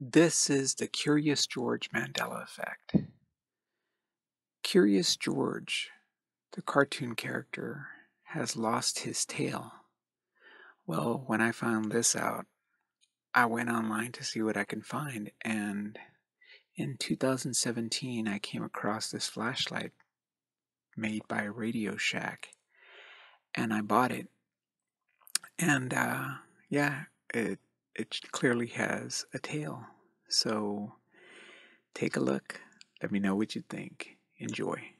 This is the Curious George Mandela Effect. Curious George, the cartoon character, has lost his tail. Well, when I found this out, I went online to see what I can find, and in 2017, I came across this flashlight made by Radio Shack, and I bought it. And uh, yeah, it it clearly has a tail. So take a look. Let me know what you think. Enjoy.